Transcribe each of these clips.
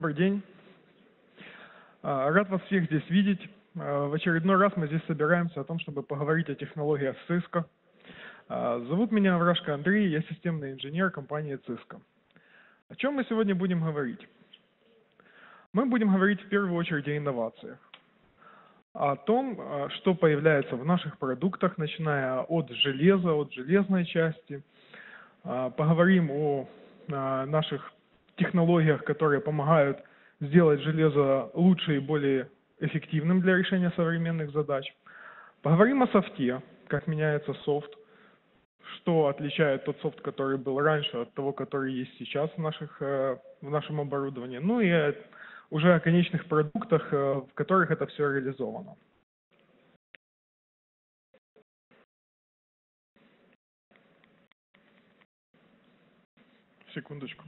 Добрый день. А, рад вас всех здесь видеть. А, в очередной раз мы здесь собираемся о том, чтобы поговорить о технологиях Cisco. А, зовут меня Врашко Андрей, я системный инженер компании Cisco. О чем мы сегодня будем говорить? Мы будем говорить в первую очередь о инновациях. О том, что появляется в наших продуктах, начиная от железа, от железной части. Поговорим о наших технологиях, которые помогают сделать железо лучше и более эффективным для решения современных задач. Поговорим о софте, как меняется софт, что отличает тот софт, который был раньше от того, который есть сейчас в, наших, э, в нашем оборудовании. Ну и уже о конечных продуктах, э, в которых это все реализовано. Секундочку.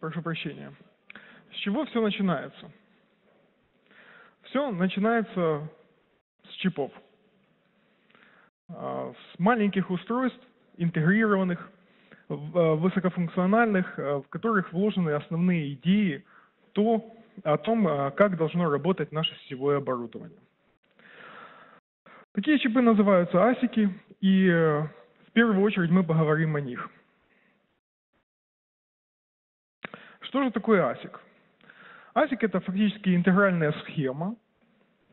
Прошу прощения. С чего все начинается? Все начинается с чипов, а, с маленьких устройств, интегрированных, а, высокофункциональных, а, в которых вложены основные идеи то, о том, как должно работать наше сетевое оборудование. Такие чипы называются асики, и в первую очередь мы поговорим о них – Что же такое ASIC? ASIC это фактически интегральная схема,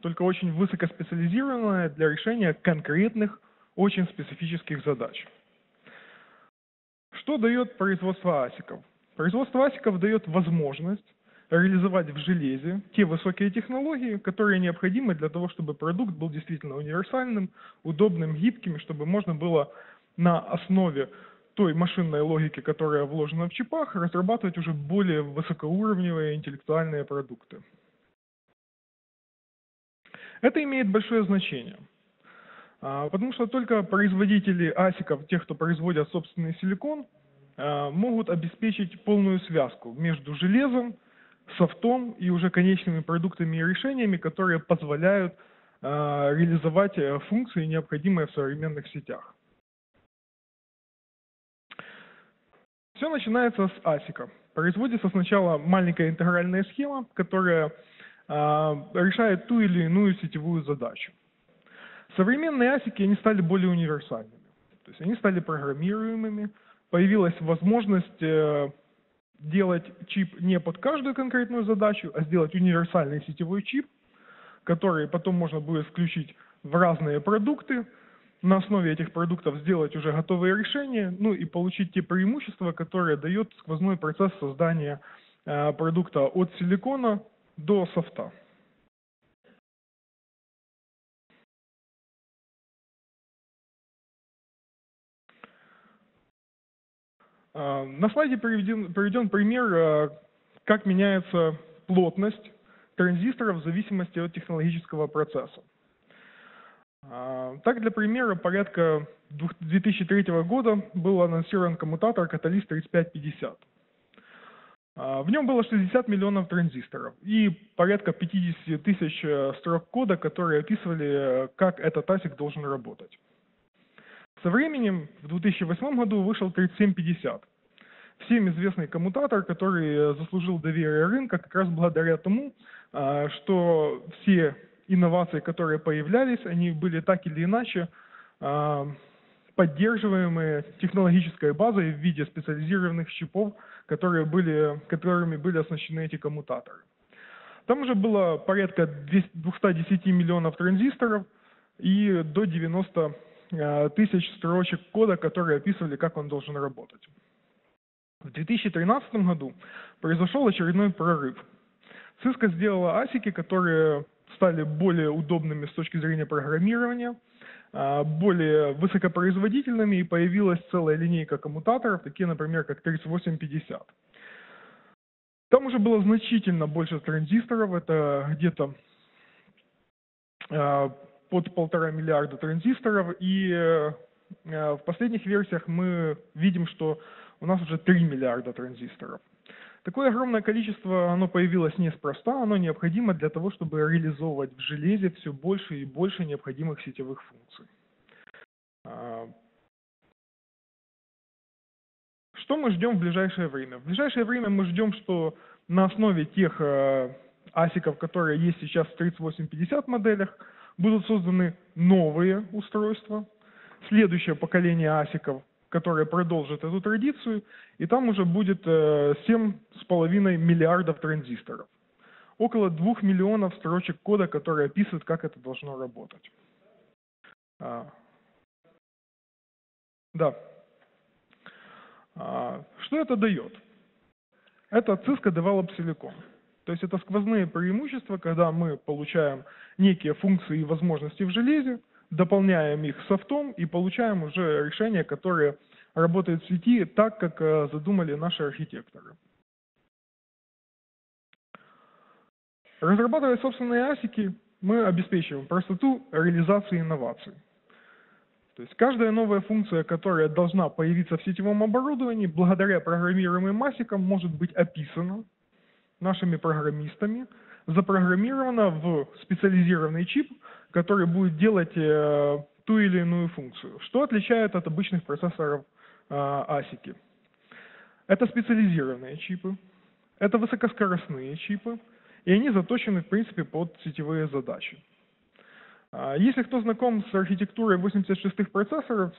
только очень высокоспециализированная для решения конкретных, очень специфических задач. Что дает производство асиков? Производство асиков дает возможность реализовать в железе те высокие технологии, которые необходимы для того, чтобы продукт был действительно универсальным, удобным, гибким, чтобы можно было на основе той машинной логики, которая вложена в чипах, разрабатывать уже более высокоуровневые интеллектуальные продукты. Это имеет большое значение, а, потому что только производители асиков, тех, кто производят собственный силикон, а, могут обеспечить полную связку между железом, софтом и уже конечными продуктами и решениями, которые позволяют а, реализовать э, функции, необходимые в современных сетях. Все начинается с асика. Производится сначала маленькая интегральная схема, которая э, решает ту или иную сетевую задачу. Современные асики они стали более универсальными. То есть они стали программируемыми, появилась возможность э, делать чип не под каждую конкретную задачу, а сделать универсальный сетевой чип, который потом можно будет включить в разные продукты, на основе этих продуктов сделать уже готовые решения, ну и получить те преимущества, которые дает сквозной процесс создания э, продукта от силикона до софта. Э, на слайде приведен, приведен пример, э, как меняется плотность транзисторов в зависимости от технологического процесса. А, так, для примера, порядка 2003 года был анонсирован коммутатор Catalyst 3550. А, в нем было 60 миллионов транзисторов и порядка 50 тысяч э, строк кода, которые описывали, как этот ASIC должен работать. Со временем в 2008 году вышел 3750. Всем известный коммутатор, который заслужил доверие рынка как раз благодаря тому, что все инновации, которые появлялись, они были так или иначе а, поддерживаемые технологической базой в виде специализированных чипов, которые были, которыми были оснащены эти коммутаторы. Там уже было порядка 210 миллионов транзисторов и до 90 а, тысяч строчек кода, которые описывали, как он должен работать. В 2013 году произошел очередной прорыв. Cisco сделала асики, которые стали более удобными с точки зрения программирования, а, более высокопроизводительными, и появилась целая линейка коммутаторов, такие, например, как 3850. Там уже было значительно больше транзисторов, это где-то а, под полтора миллиарда транзисторов, и э, в последних версиях мы видим, что у нас уже 3 миллиарда транзисторов. Такое огромное количество, оно появилось неспроста, оно необходимо для того, чтобы реализовывать в железе все больше и больше необходимых сетевых функций. А, что мы ждем в ближайшее время? В ближайшее время мы ждем, что на основе тех э, асиков, которые есть сейчас в 3850 моделях, будут созданы новые устройства, следующее поколение асиков которая продолжит эту традицию, и там уже будет 7,5 э, миллиардов транзисторов. Около 2 миллионов строчек кода, которые описывают, как это должно работать. А. Да. А. Что это дает? Это Cisco Develop Silicon. То есть это сквозные преимущества, когда мы получаем некие функции и возможности в железе, дополняем их софтом и получаем уже решения, которые работают в сети так, как э, задумали наши архитекторы. Разрабатывая собственные асики, мы обеспечиваем простоту реализации инноваций. То есть каждая новая функция, которая должна появиться в сетевом оборудовании, благодаря программируемым асикам может быть описана нашими программистами, запрограммирована в специализированный чип, который будет делать э, ту или иную функцию. Что отличает от обычных процессоров э, асики? Это специализированные чипы, это высокоскоростные чипы, и они заточены, в принципе, под сетевые задачи. А, если кто знаком с архитектурой 86-х процессоров,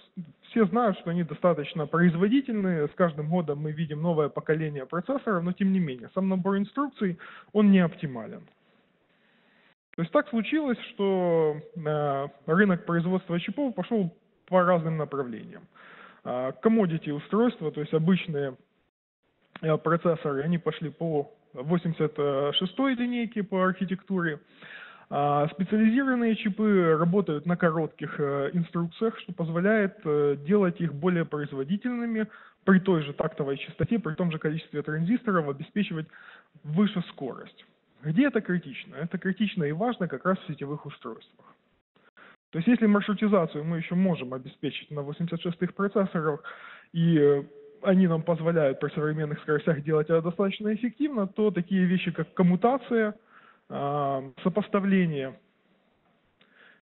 все знают, что они достаточно производительные. С каждым годом мы видим новое поколение процессоров, но тем не менее, сам набор инструкций, он не оптимален. То есть так случилось, что э, рынок производства чипов пошел по разным направлениям. Commodity устройства, то есть обычные э, процессоры, они пошли по 86-й линейке по архитектуре. А специализированные чипы работают на коротких э, инструкциях, что позволяет делать их более производительными при той же тактовой частоте, при том же количестве транзисторов, обеспечивать выше скорость. Где это критично? Это критично и важно как раз в сетевых устройствах. То есть если маршрутизацию мы еще можем обеспечить на 86-х процессорах, и э, они нам позволяют при современных скоростях делать это достаточно эффективно, то такие вещи, как коммутация, сопоставление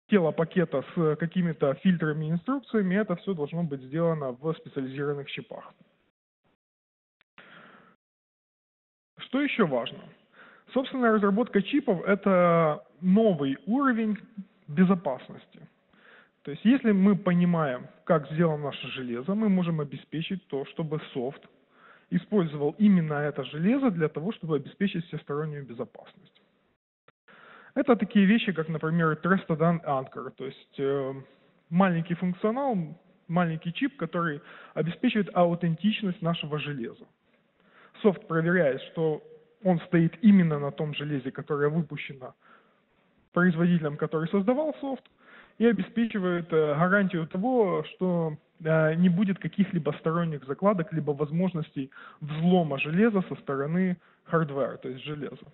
тела пакета с какими-то фильтрами и инструкциями, это все должно быть сделано в специализированных чипах. Что еще важно? Собственная разработка чипов – это новый уровень безопасности. То есть если мы понимаем, как сделано наше железо, мы можем обеспечить то, чтобы софт использовал именно это железо для того, чтобы обеспечить всестороннюю безопасность. Это такие вещи, как, например, Trusted Anchor, то есть э, маленький функционал, маленький чип, который обеспечивает аутентичность нашего железа. Софт проверяет, что он стоит именно на том железе, которое выпущено производителем, который создавал софт, и обеспечивает э, гарантию того, что э, не будет каких-либо сторонних закладок, либо возможностей взлома железа со стороны хардвера, то есть железа.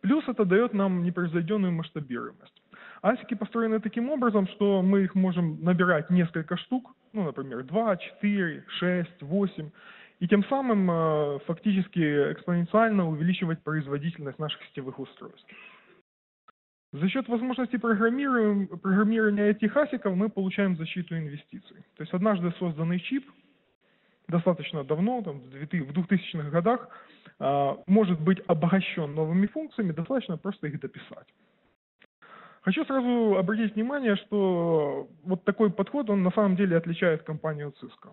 Плюс это дает нам непревзойденную масштабируемость. Асики построены таким образом, что мы их можем набирать несколько штук, ну, например, 2, 4, 6, 8, и тем самым э, фактически экспоненциально увеличивать производительность наших сетевых устройств. За счет возможности программирования этих асиков мы получаем защиту инвестиций. То есть однажды созданный чип, достаточно давно, там, в 2000-х годах, может быть обогащен новыми функциями, достаточно просто их дописать. Хочу сразу обратить внимание, что вот такой подход, он на самом деле отличает компанию Cisco.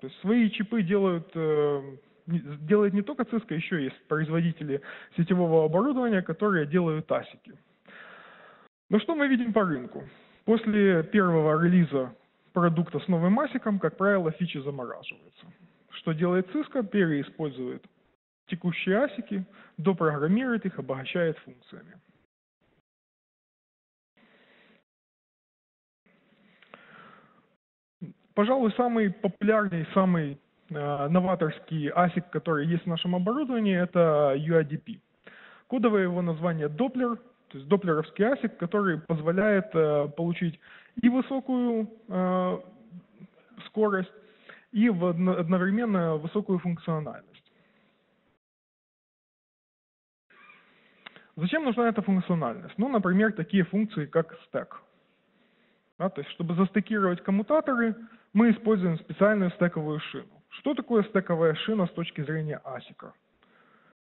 То есть свои чипы делают, э, делает не только Cisco, еще есть производители сетевого оборудования, которые делают асики. Но что мы видим по рынку? После первого релиза продукта с новым асиком, как правило, фичи замораживаются. Что делает Cisco? Переиспользует текущие асики, допрограммирует их, обогащает функциями. Пожалуй, самый популярный, самый э, новаторский ASIC, который есть в нашем оборудовании, это UIDP. Кодовое его название Doppler, то есть доплеровский ASIC, который позволяет э, получить и высокую э, скорость, и в одновременно высокую функциональность. Зачем нужна эта функциональность? Ну, например, такие функции, как стек. Да, то есть, чтобы застекировать коммутаторы, мы используем специальную стековую шину. Что такое стековая шина с точки зрения асика?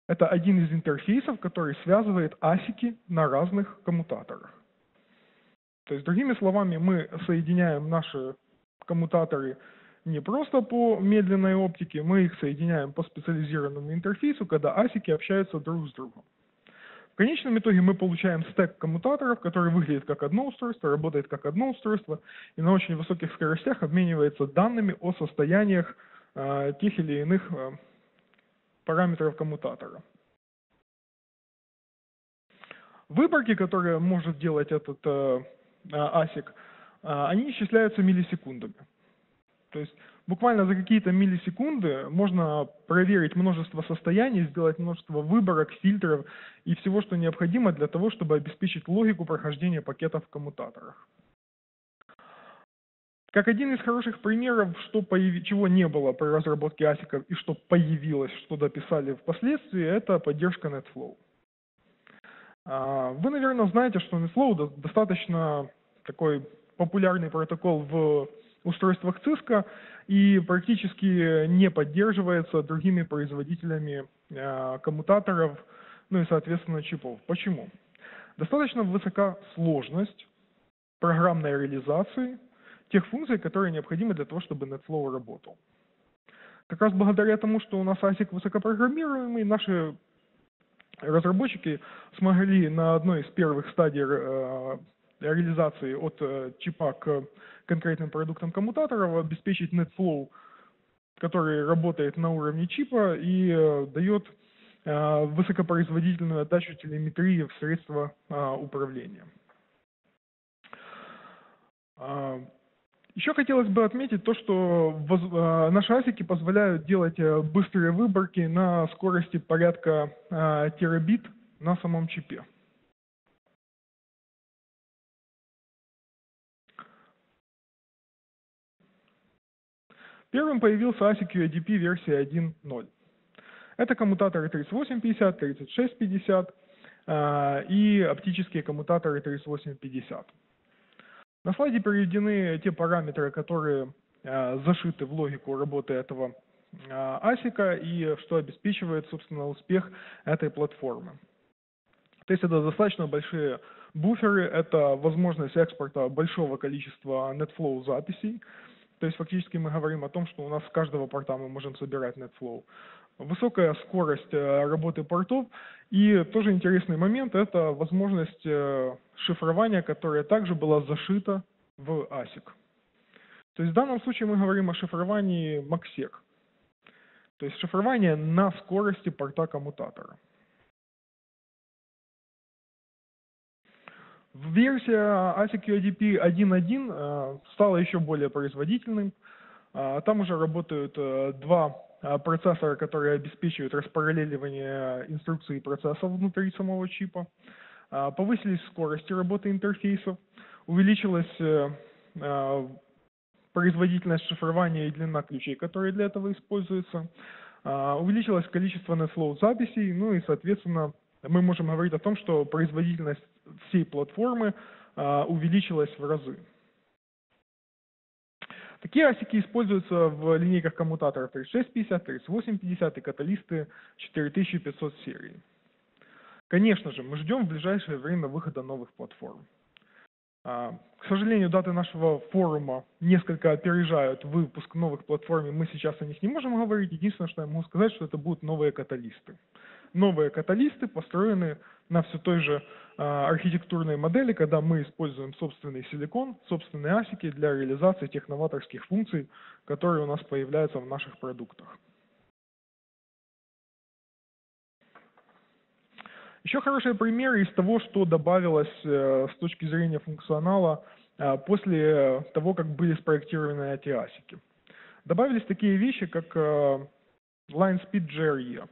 Это один из интерфейсов, который связывает асики на разных коммутаторах. То есть, другими словами, мы соединяем наши коммутаторы не просто по медленной оптике, мы их соединяем по специализированному интерфейсу, когда асики общаются друг с другом конечном итоге мы получаем стек коммутаторов, который выглядит как одно устройство, работает как одно устройство и на очень высоких скоростях обменивается данными о состояниях э, тех или иных э, параметров коммутатора. Выборки, которые может делать этот э, ASIC, э, они исчисляются миллисекундами. То есть буквально за какие-то миллисекунды можно проверить множество состояний, сделать множество выборок, фильтров и всего, что необходимо для того, чтобы обеспечить логику прохождения пакетов в коммутаторах. Как один из хороших примеров, что появ... чего не было при разработке ASIC и что появилось, что дописали впоследствии, это поддержка NetFlow. А, вы, наверное, знаете, что NetFlow достаточно такой популярный протокол в устройствах Cisco и практически не поддерживается другими производителями э, коммутаторов, ну и, соответственно, чипов. Почему? Достаточно высока сложность программной реализации тех функций, которые необходимы для того, чтобы NetFlow работал. Как раз благодаря тому, что у нас ASIC высокопрограммируемый, наши разработчики смогли на одной из первых стадий э, реализации от э, чипа к конкретным продуктам коммутаторов обеспечить NetFlow, который работает на уровне чипа и э, дает э, высокопроизводительную отдачу телеметрии в средства управления. Еще хотелось бы отметить то, что наши асики позволяют делать быстрые выборки на скорости порядка терабит на самом чипе. Первым появился ASIC UADP версия 1.0. Это коммутаторы 3850, 3650 э, и оптические коммутаторы 3850. На слайде приведены те параметры, которые э, зашиты в логику работы этого э, асика и что обеспечивает, собственно, успех этой платформы. То есть это достаточно большие буферы, это возможность экспорта большого количества NetFlow записей, то есть фактически мы говорим о том, что у нас с каждого порта мы можем собирать NetFlow. Высокая скорость э, работы портов и тоже интересный момент – это возможность э, шифрования, которая также была зашита в ASIC. То есть в данном случае мы говорим о шифровании MACSEC, то есть шифрование на скорости порта коммутатора. Версия ASIC UADP 1.1 э, стала еще более производительной. Э, там уже работают э, два процессора, которые обеспечивают распараллеливание инструкций процессов внутри самого чипа. Повысились скорости работы интерфейсов, увеличилась производительность шифрования и длина ключей, которые для этого используются. Увеличилось количество NetFlow записей, ну и, соответственно, мы можем говорить о том, что производительность всей платформы а, увеличилась в разы. Такие асики используются в линейках коммутаторов 3650, 3850 и каталисты 4500 серии. Конечно же, мы ждем в ближайшее время выхода новых платформ. А, к сожалению, даты нашего форума несколько опережают выпуск новых платформ, и мы сейчас о них не можем говорить. Единственное, что я могу сказать, что это будут новые каталисты новые каталисты построены на все той же а, архитектурной модели, когда мы используем собственный силикон, собственные асики для реализации тех новаторских функций, которые у нас появляются в наших продуктах. Еще хорошие примеры из того, что добавилось э, с точки зрения функционала э, после того, как были спроектированы эти асики. Добавились такие вещи, как э, Line Speed GRE,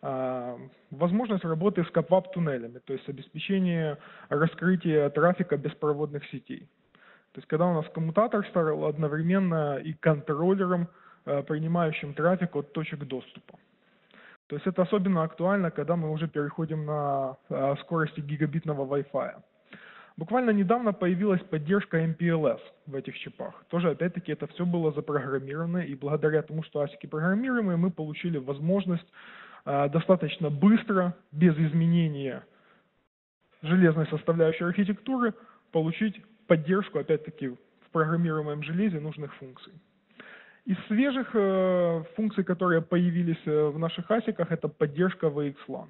возможность работы с капвап туннелями, то есть обеспечение раскрытия трафика беспроводных сетей. То есть когда у нас коммутатор стал одновременно и контроллером, принимающим трафик от точек доступа. То есть это особенно актуально, когда мы уже переходим на а, скорости гигабитного Wi-Fi. Буквально недавно появилась поддержка MPLS в этих чипах. Тоже, опять-таки, это все было запрограммировано, и благодаря тому, что асики программируемые, мы получили возможность достаточно быстро, без изменения железной составляющей архитектуры, получить поддержку, опять-таки, в программируемом железе нужных функций. Из свежих э, функций, которые появились э, в наших асиках, это поддержка VXLAN.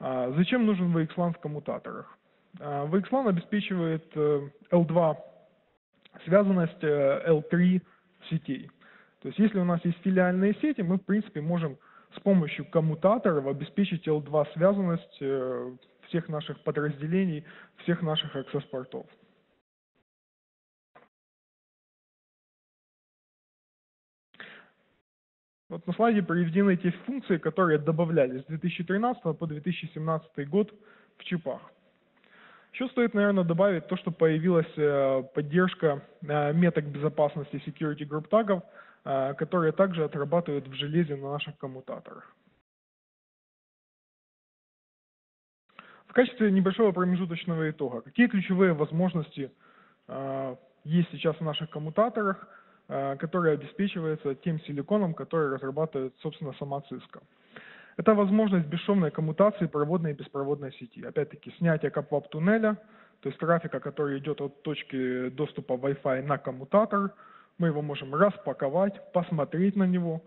А, зачем нужен VXLAN в коммутаторах? А, VXLAN обеспечивает э, L2 связанность э, L3 сетей. То есть если у нас есть филиальные сети, мы в принципе можем с помощью коммутаторов обеспечить L2 связанность э, всех наших подразделений, всех наших access-портов. Вот на слайде приведены те функции, которые добавлялись с 2013 по 2017 год в чипах. Еще стоит, наверное, добавить то, что появилась э, поддержка э, меток безопасности security group э, которые также отрабатывают в железе на наших коммутаторах. В качестве небольшого промежуточного итога, какие ключевые возможности есть сейчас в наших коммутаторах – Э, который обеспечивается тем силиконом, который разрабатывает, собственно, сама Cisco. Это возможность бесшовной коммутации проводной и беспроводной сети. Опять-таки, снятие капвап туннеля, то есть трафика, который идет от точки доступа Wi-Fi на коммутатор. Мы его можем распаковать, посмотреть на него,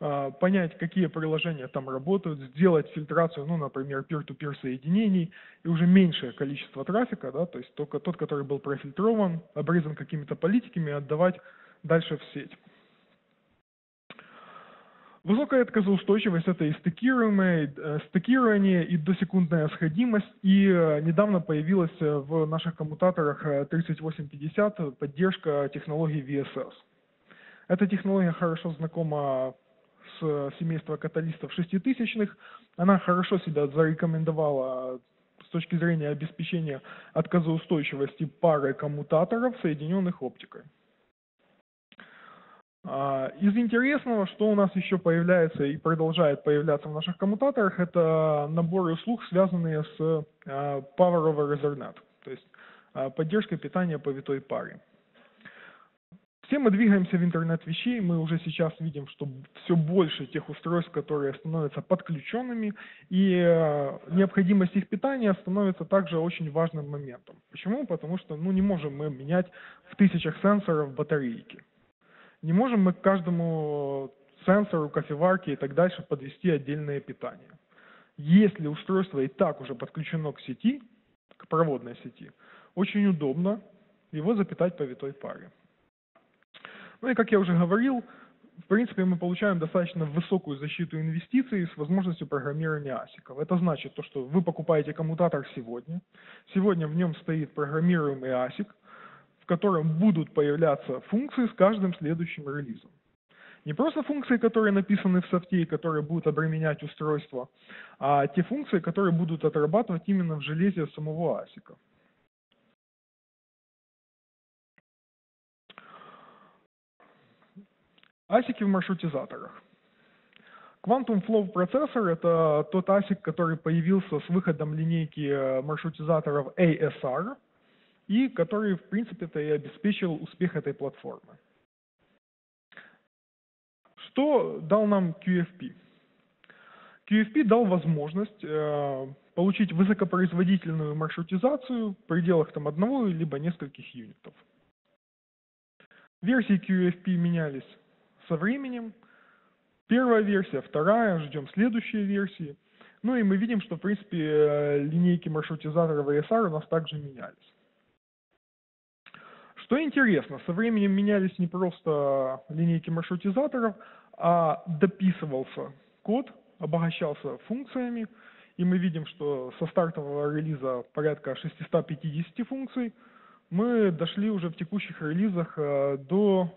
э, понять, какие приложения там работают, сделать фильтрацию, ну, например, peer-to-peer соединений, и уже меньшее количество трафика, да, то есть только тот, который был профильтрован, обрезан какими-то политиками, отдавать дальше в сеть. Высокая отказоустойчивость – это и стыкируемое, э, стыкирование, и досекундная сходимость. И э, недавно появилась э, в наших коммутаторах 3850 поддержка технологии VSS. Эта технология хорошо знакома с семейства каталистов шеститысячных. Она хорошо себя зарекомендовала с точки зрения обеспечения отказоустойчивости пары коммутаторов, соединенных оптикой. А, из интересного, что у нас еще появляется и продолжает появляться в наших коммутаторах, это наборы услуг, связанные с а, Power over Ethernet, то есть а, поддержкой питания по витой паре. Все мы двигаемся в интернет вещей, мы уже сейчас видим, что все больше тех устройств, которые становятся подключенными, и необходимость их питания становится также очень важным моментом. Почему? Потому что ну, не можем мы менять в тысячах сенсоров батарейки. Не можем мы к каждому сенсору, кофеварке и так дальше подвести отдельное питание. Если устройство и так уже подключено к сети, к проводной сети, очень удобно его запитать по витой паре. Ну и как я уже говорил, в принципе, мы получаем достаточно высокую защиту инвестиций с возможностью программирования асиков. Это значит то, что вы покупаете коммутатор сегодня, сегодня в нем стоит программируемый асик, котором будут появляться функции с каждым следующим релизом. Не просто функции, которые написаны в софте и которые будут обременять устройство, а те функции, которые будут отрабатывать именно в железе самого асика. Асики в маршрутизаторах. Quantum Flow процессор – это тот ASIC, который появился с выходом линейки маршрутизаторов ASR – и который, в принципе-то, и обеспечил успех этой платформы. Что дал нам QFP? QFP дал возможность э, получить высокопроизводительную маршрутизацию в пределах там, одного либо нескольких юнитов. Версии QFP менялись со временем. Первая версия, вторая, ждем следующие версии. Ну и мы видим, что, в принципе, э, линейки маршрутизаторов ESR у нас также менялись. Что интересно, со временем менялись не просто линейки маршрутизаторов, а дописывался код, обогащался функциями, и мы видим, что со стартового релиза порядка 650 функций, мы дошли уже в текущих релизах э, до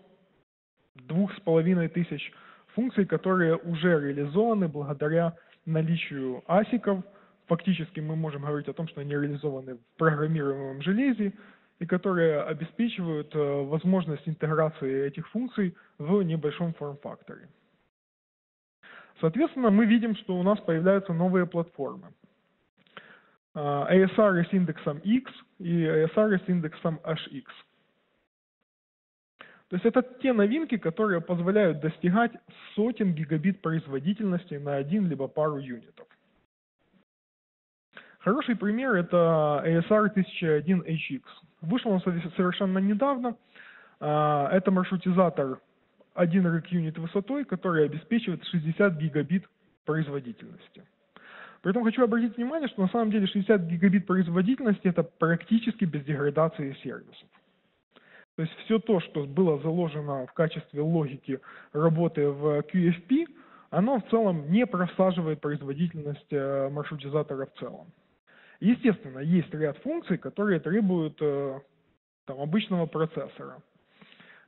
двух с половиной тысяч функций, которые уже реализованы благодаря наличию асиков. Фактически мы можем говорить о том, что они реализованы в программируемом железе, и которые обеспечивают э, возможность интеграции этих функций в небольшом форм-факторе. Соответственно, мы видим, что у нас появляются новые платформы. ASR с индексом X и ASR с индексом HX. То есть это те новинки, которые позволяют достигать сотен гигабит производительности на один либо пару юнитов. Хороший пример это ASR 1001HX. Вышел он совершенно недавно. А, это маршрутизатор 1 рык юнит высотой, который обеспечивает 60 гигабит производительности. При этом хочу обратить внимание, что на самом деле 60 гигабит производительности это практически без деградации сервисов. То есть все то, что было заложено в качестве логики работы в QFP, оно в целом не просаживает производительность э, маршрутизатора в целом. Естественно, есть ряд функций, которые требуют э, там, обычного процессора.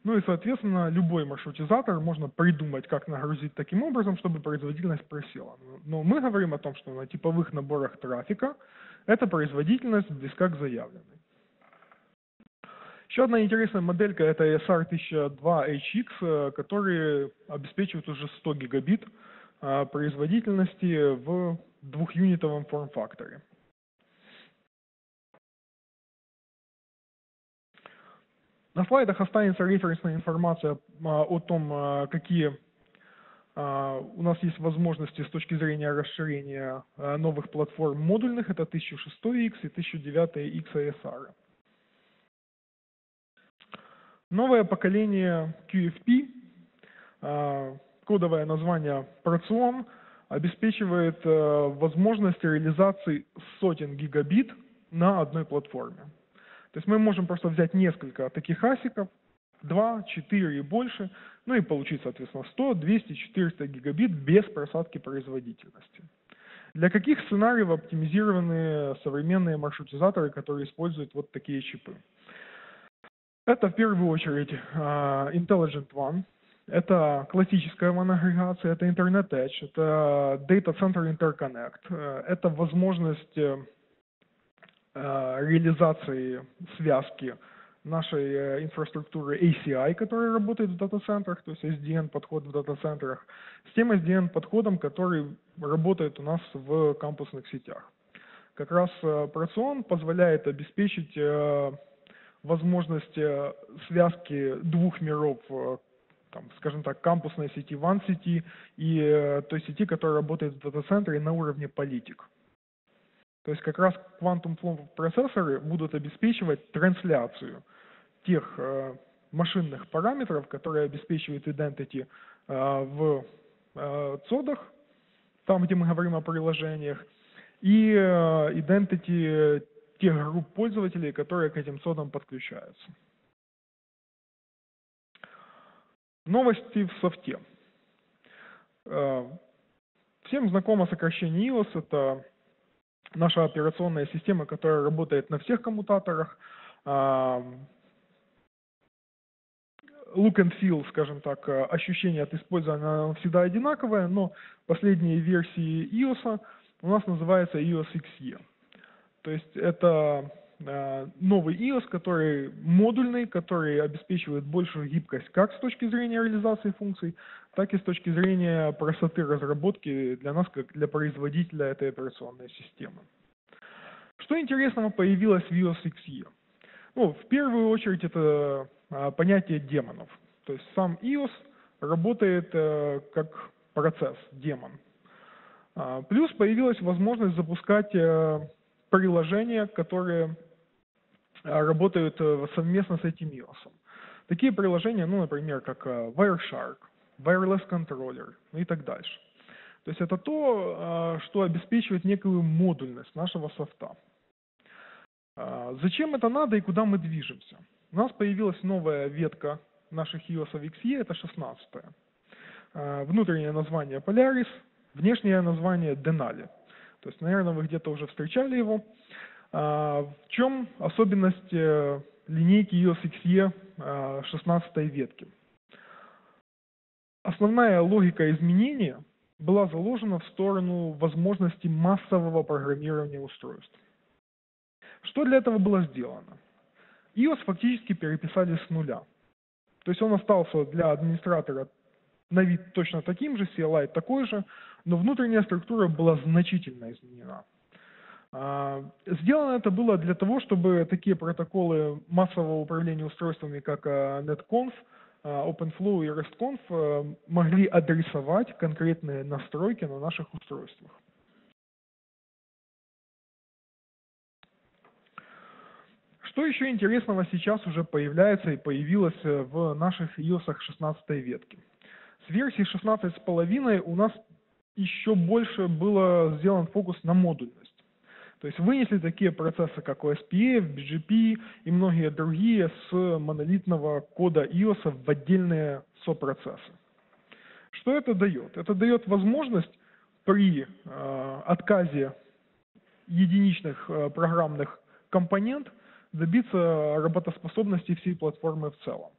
Ну и, соответственно, любой маршрутизатор можно придумать, как нагрузить таким образом, чтобы производительность просела. Но мы говорим о том, что на типовых наборах трафика эта производительность близка к заявленной. Еще одна интересная моделька это SR1002HX, который обеспечивает уже 100 гигабит э, производительности в двухюнитовом форм-факторе. На слайдах останется референсная информация а, о том, а, какие а, у нас есть возможности с точки зрения расширения новых платформ модульных. Это 1006X и 1009X ASR. Новое поколение QFP, кодовое название Proциon, обеспечивает возможность реализации сотен гигабит на одной платформе. То есть мы можем просто взять несколько таких асиков, 2, 4 и больше, ну и получить, соответственно, 100, 200, 400 гигабит без просадки производительности. Для каких сценариев оптимизированы современные маршрутизаторы, которые используют вот такие чипы? Это в первую очередь uh, Intelligent One, это классическая WAN-агрегация, это Internet Edge, это Data Center Interconnect, э, это возможность Э, реализации связки нашей э, инфраструктуры ACI, которая работает в дата-центрах, то есть SDN-подход в дата-центрах, с тем SDN-подходом, который работает у нас в кампусных сетях. Как раз э, Proциon позволяет обеспечить возможность связки двух миров, там, скажем так, кампусной сети, ван-сети и той сети, которая работает в дата-центре на уровне политик. То есть как раз Quantum процессоры будут обеспечивать трансляцию тех э, машинных параметров, которые обеспечивают identity э, в э, цодах, там, где мы говорим о приложениях, и э, identity тех групп пользователей, которые к этим цодам подключаются. Новости в софте. Всем знакомо сокращение iOS, это наша операционная система, которая работает на всех коммутаторах. А, look and feel, скажем так, ощущение от использования всегда одинаковое, но последние версии iOS у нас называется iOS XE. То есть это а, новый iOS, который модульный, который обеспечивает большую гибкость как с точки зрения реализации функций, так и с точки зрения простоты разработки для нас, как для производителя этой операционной системы. Что интересного появилось в iOS XE? Ну, в первую очередь это а, понятие демонов. То есть сам iOS работает э, как процесс, демон. А, плюс появилась возможность запускать э, приложения, которые а, работают э, совместно с этим iOS. Такие приложения, ну, например, как Wireshark, Wireless ну и так дальше. То есть это то, а, что обеспечивает некую модульность нашего софта. А, зачем это надо и куда мы движемся? У нас появилась новая ветка наших iOS XE, это 16 -я. Внутреннее название Polaris, внешнее название Denali. То есть, наверное, вы где-то уже встречали его. А, в чем особенность э, линейки EOS XE 16 ветки? Основная логика изменения была заложена в сторону возможности массового программирования устройств. Что для этого было сделано? iOS фактически переписали с нуля. То есть он остался для администратора на вид точно таким же, CLI такой же, но внутренняя структура была значительно изменена. А, сделано это было для того, чтобы такие протоколы массового управления устройствами, как а, NetConf, OpenFlow и RESTConf, могли адресовать конкретные настройки на наших устройствах. Что еще интересного сейчас уже появляется и появилось э, в наших iOS 16 ветке? С версии 16.5 у нас еще больше было сделан фокус на модульность. То есть вынесли такие процессы, как OSPF, BGP и многие другие с монолитного кода iOS в отдельные сопроцессы. Что это дает? Это дает возможность при э, отказе единичных э, программных компонент добиться работоспособности всей платформы в целом.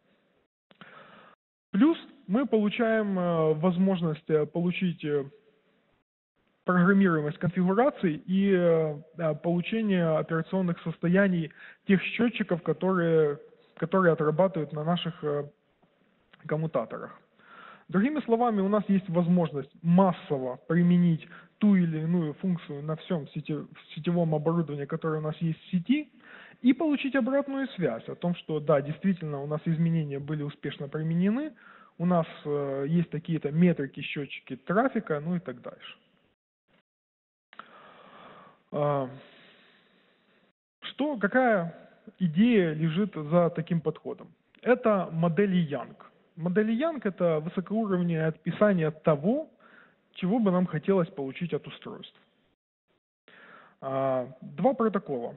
Плюс мы получаем э, возможность э, получить э, программируемость конфигураций и получение операционных состояний тех счетчиков, которые, которые отрабатывают на наших коммутаторах. Другими словами, у нас есть возможность массово применить ту или иную функцию на всем сетевом оборудовании, которое у нас есть в сети, и получить обратную связь о том, что да, действительно у нас изменения были успешно применены, у нас э, есть такие-то метрики, счетчики трафика, ну и так дальше. А, что, какая идея лежит за таким подходом? Это модели Young. Модели Young – это высокоуровневое описание того, чего бы нам хотелось получить от устройств. А, два протокола.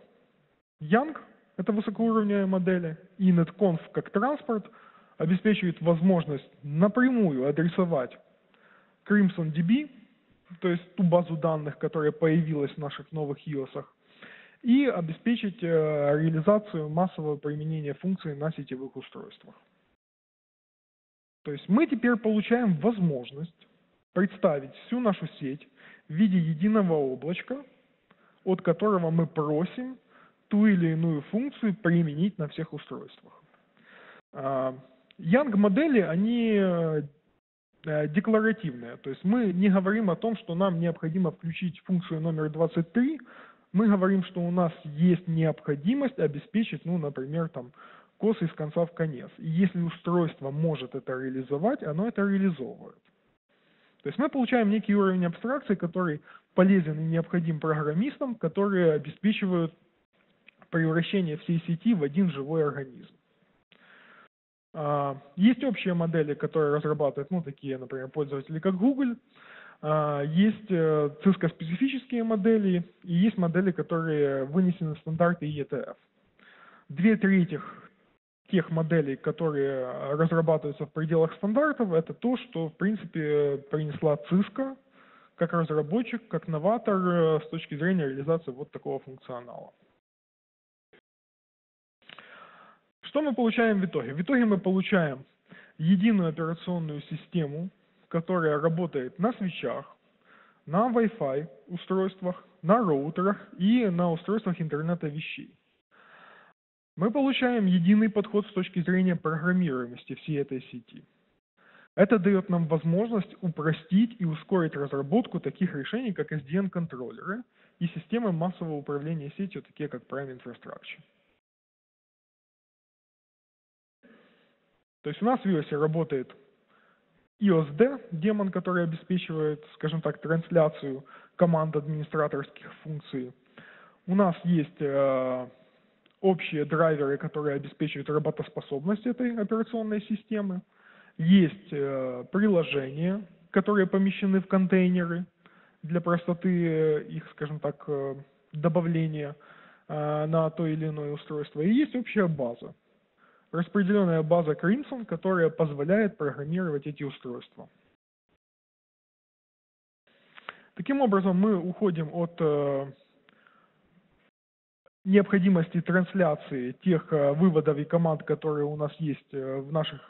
Young – это высокоуровневые модели, и NetConf как транспорт обеспечивает возможность напрямую адресовать Crimson DB, то есть ту базу данных, которая появилась в наших новых iOS, и обеспечить э, реализацию массового применения функций на сетевых устройствах. То есть мы теперь получаем возможность представить всю нашу сеть в виде единого облачка, от которого мы просим ту или иную функцию применить на всех устройствах. Young-модели, они э, декларативные, то есть мы не говорим о том, что нам необходимо включить функцию номер 23, мы говорим, что у нас есть необходимость обеспечить, ну, например, там, косы из конца в конец. И если устройство может это реализовать, оно это реализовывает. То есть мы получаем некий уровень абстракции, который полезен и необходим программистам, которые обеспечивают превращение всей сети в один живой организм. А, есть общие модели, которые разрабатывают, ну, такие, например, пользователи, как Google. А, есть э, Cisco-специфические модели, и есть модели, которые вынесены в стандарты ETF. Две трети тех моделей, которые разрабатываются в пределах стандартов, это то, что, в принципе, принесла Cisco как разработчик, как новатор э, с точки зрения реализации вот такого функционала. Что мы получаем в итоге? В итоге мы получаем единую операционную систему, которая работает на свечах, на Wi-Fi устройствах, на роутерах и на устройствах интернета вещей. Мы получаем единый подход с точки зрения программируемости всей этой сети. Это дает нам возможность упростить и ускорить разработку таких решений, как SDN-контроллеры и системы массового управления сетью, такие как Prime Infrastructure. То есть у нас в iOS работает iOSD, демон, который обеспечивает, скажем так, трансляцию команд администраторских функций. У нас есть э, общие драйверы, которые обеспечивают работоспособность этой операционной системы. Есть э, приложения, которые помещены в контейнеры для простоты э, их, скажем так, э, добавления э, на то или иное устройство. И есть общая база распределенная база Crimson, которая позволяет программировать эти устройства. Таким образом, мы уходим от э, необходимости трансляции тех э, выводов и команд, которые у нас есть э, в наших,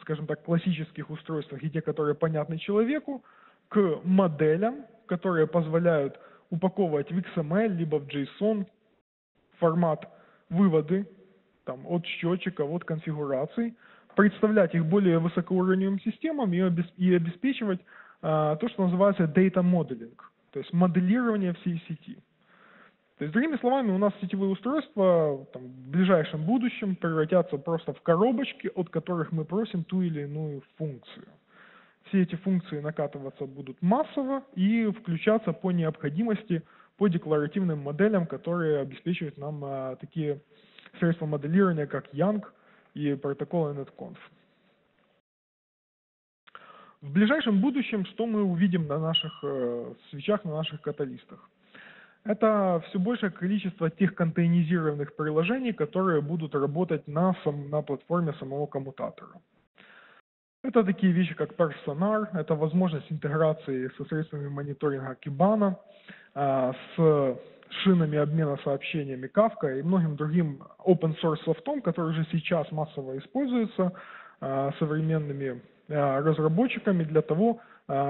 скажем так, классических устройствах и те, которые понятны человеку, к моделям, которые позволяют упаковывать в XML либо в JSON формат выводы там, от счетчика, от конфигураций, представлять их более высокоуровневым системам и, обеспечивать а, то, что называется data modeling, то есть моделирование всей сети. То есть, другими словами, у нас сетевые устройства там, в ближайшем будущем превратятся просто в коробочки, от которых мы просим ту или иную функцию. Все эти функции накатываться будут массово и включаться по необходимости по декларативным моделям, которые обеспечивают нам а, такие средства моделирования, как Yang и протокол NetConf. В ближайшем будущем что мы увидим на наших э, свечах, на наших каталистах? Это все большее количество тех контейнизированных приложений, которые будут работать на, сам, на платформе самого коммутатора. Это такие вещи, как Personar, это возможность интеграции со средствами мониторинга Kibana, а, с шинами обмена сообщениями Kafka и многим другим open source софтом, который уже сейчас массово используется а, современными а, разработчиками для того,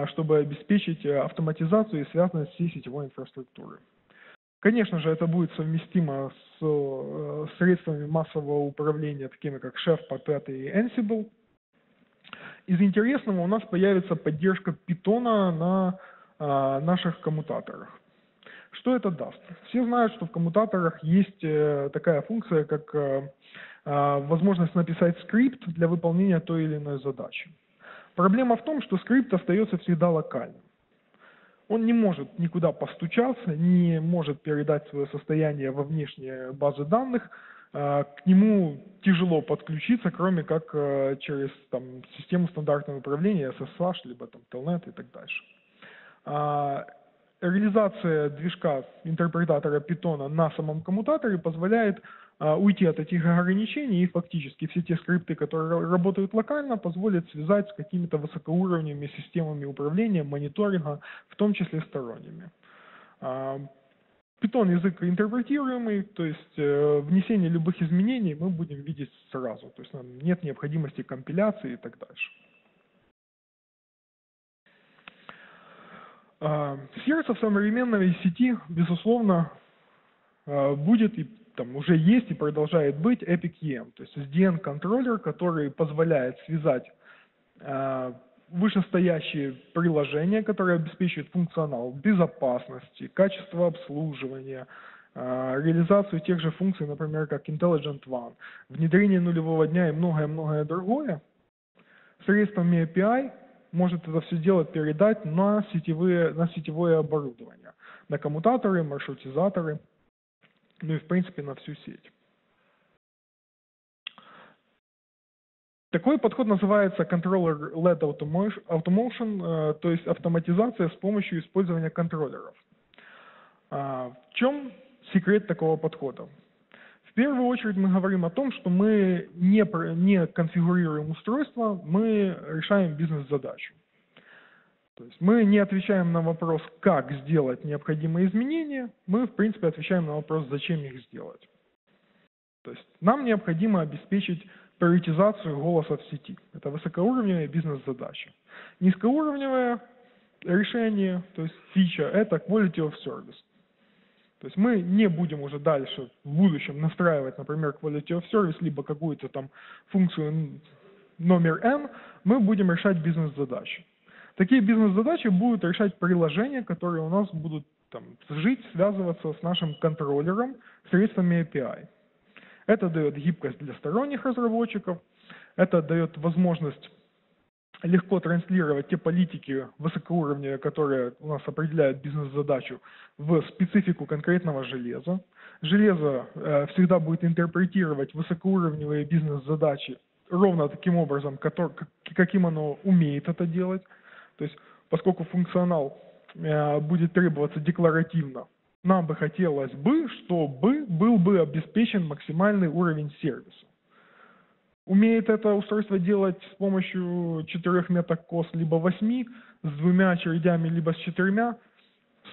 чтобы обеспечить автоматизацию и связанность всей сетевой инфраструктуры. Конечно же, это будет совместимо с э, средствами массового управления, такими как Chef, Puppet и Ansible. Из интересного у нас появится поддержка Python на наших коммутаторах. Что это даст? Все знают, что в коммутаторах есть э, такая функция, как э, а, возможность написать скрипт для выполнения той или иной задачи. Проблема в том, что скрипт остается всегда локальным. Он не может никуда постучаться, не может передать свое состояние во внешние базы данных, а, к нему тяжело подключиться, кроме как э, через там, систему стандартного управления SSH, либо там, Telnet и так дальше. А, реализация движка интерпретатора Python на самом коммутаторе позволяет а, уйти от этих ограничений и фактически все те скрипты, которые работают локально, позволят связать с какими-то высокоуровневыми системами управления, мониторинга, в том числе сторонними. Python язык интерпретируемый, то есть э, внесение любых изменений мы будем видеть сразу, то есть нет необходимости компиляции и так дальше. Сердце в современной сети, безусловно, э, будет и там уже есть и продолжает быть Epic EM, то есть SDN-контроллер, который позволяет связать э, вышестоящие приложения, которые обеспечивают функционал безопасности, качество обслуживания, а, реализацию тех же функций, например, как Intelligent One, внедрение нулевого дня и многое-многое другое, средствами API может это все дело передать на, сетевые, на сетевое оборудование, на коммутаторы, маршрутизаторы, ну и в принципе на всю сеть. Такой подход называется Controller-Led Automation, э, то есть автоматизация с помощью использования контроллеров. А, в чем секрет такого подхода? Первую очередь мы говорим о том, что мы не, не конфигурируем устройство, мы решаем бизнес-задачу. То есть мы не отвечаем на вопрос, как сделать необходимые изменения, мы, в принципе, отвечаем на вопрос, зачем их сделать. То есть нам необходимо обеспечить приоритизацию голоса в сети. Это высокоуровневая бизнес-задача. Низкоуровневое решение, то есть фича, это quality of service. То есть мы не будем уже дальше в будущем настраивать, например, quality of service, либо какую-то там функцию номер N, мы будем решать бизнес-задачи. Такие бизнес-задачи будут решать приложения, которые у нас будут там, жить, связываться с нашим контроллером средствами API. Это дает гибкость для сторонних разработчиков, это дает возможность легко транслировать те политики высокоуровневые, которые у нас определяют бизнес-задачу, в специфику конкретного железа. Железо э, всегда будет интерпретировать высокоуровневые бизнес-задачи ровно таким образом, который, каким оно умеет это делать. То есть, поскольку функционал э, будет требоваться декларативно, нам бы хотелось бы, чтобы был бы обеспечен максимальный уровень сервиса. Умеет это устройство делать с помощью четырех метакос, либо восьми, с двумя очередями, либо с четырьмя,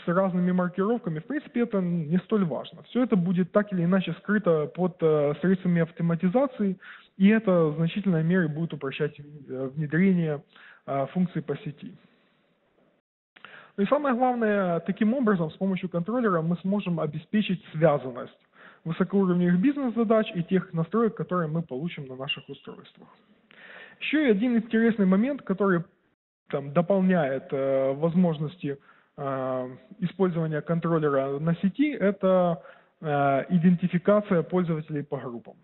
с разными маркировками, в принципе, это не столь важно. Все это будет так или иначе скрыто под э, средствами автоматизации, и это в значительной мере будет упрощать э, внедрение э, функций по сети. Ну и самое главное, таким образом, с помощью контроллера мы сможем обеспечить связанность высокоуровневых бизнес-задач и тех настроек, которые мы получим на наших устройствах. Еще и один интересный момент, который там, дополняет э, возможности э, использования контроллера на сети, это э, идентификация пользователей по группам.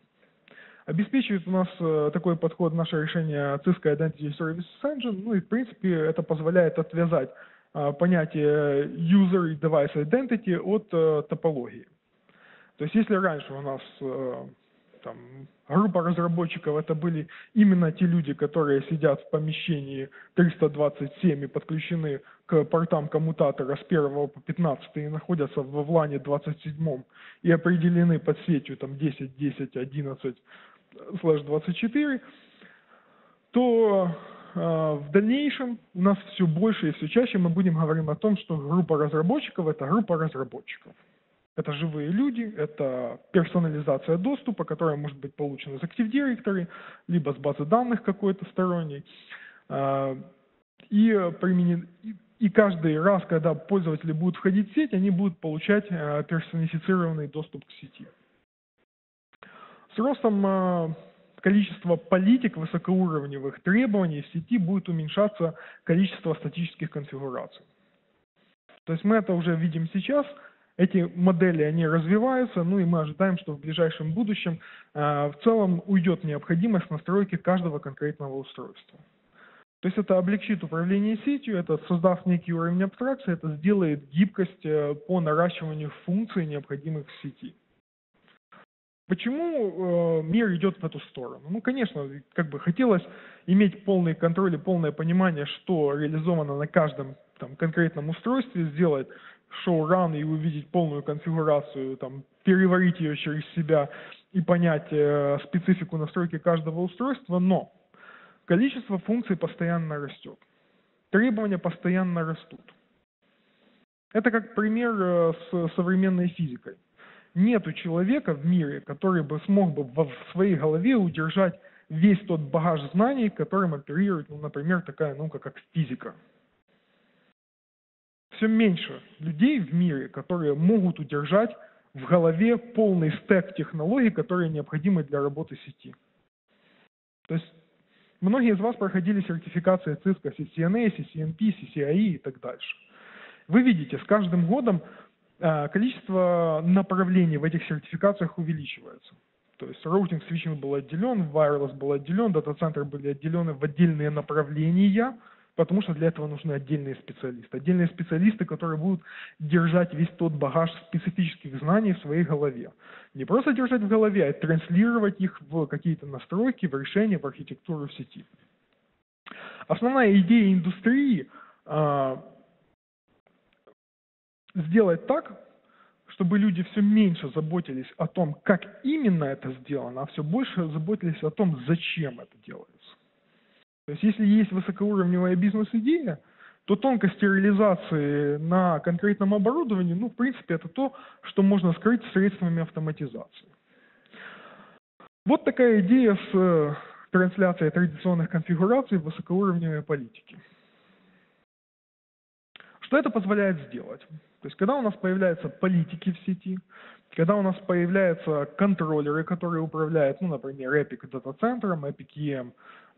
Обеспечивает у нас э, такой подход наше решение Cisco Identity Services Engine, ну и в принципе это позволяет отвязать э, понятие user и device identity от э, топологии. То есть если раньше у нас э, там, группа разработчиков это были именно те люди, которые сидят в помещении 327 и подключены к портам коммутатора с 1 по 15 и находятся в влане 27 и определены под сетью там 10, 10, 11 слэш 24, то э, в дальнейшем у нас все больше и все чаще мы будем говорить о том, что группа разработчиков это группа разработчиков. Это живые люди, это персонализация доступа, которая может быть получена из Active Directory, либо с базы данных какой-то сторонней. А, и, применен, и каждый раз, когда пользователи будут входить в сеть, они будут получать а, персонифицированный доступ к сети. С ростом а, количества политик высокоуровневых требований в сети будет уменьшаться количество статических конфигураций. То есть мы это уже видим сейчас – эти модели, они развиваются, ну и мы ожидаем, что в ближайшем будущем э, в целом уйдет необходимость настройки каждого конкретного устройства. То есть это облегчит управление сетью, это создав некий уровень абстракции, это сделает гибкость э, по наращиванию функций, необходимых в сети. Почему э, мир идет в эту сторону? Ну, конечно, как бы хотелось иметь полный контроль и полное понимание, что реализовано на каждом там, конкретном устройстве, сделать шоу-ран и увидеть полную конфигурацию, там, переварить ее через себя и понять э, специфику настройки каждого устройства, но количество функций постоянно растет. Требования постоянно растут. Это как пример э, с современной физикой. Нету человека в мире, который бы смог бы в своей голове удержать весь тот багаж знаний, которым оперирует, ну, например, такая наука, как физика все меньше людей в мире, которые могут удержать в голове полный стек технологий, которые необходимы для работы сети. То есть многие из вас проходили сертификации Cisco CCNA, CCNP, CCIE и так дальше. Вы видите, с каждым годом э, количество направлений в этих сертификациях увеличивается. То есть роутинг свитчинг был отделен, wireless был отделен, дата-центры были отделены в отдельные направления – потому что для этого нужны отдельные специалисты. Отдельные специалисты, которые будут держать весь тот багаж специфических знаний в своей голове. Не просто держать в голове, а транслировать их в какие-то настройки, в решения, в архитектуру в сети. Основная идея индустрии э, сделать так, чтобы люди все меньше заботились о том, как именно это сделано, а все больше заботились о том, зачем это делается. То есть если есть высокоуровневая бизнес-идея, то тонкости реализации на конкретном оборудовании, ну, в принципе, это то, что можно скрыть средствами автоматизации. Вот такая идея с э, трансляцией традиционных конфигураций в высокоуровневой политике. Что это позволяет сделать? То есть, когда у нас появляются политики в сети, когда у нас появляются контроллеры, которые управляют, ну, например, Epic дата-центром, Epic EM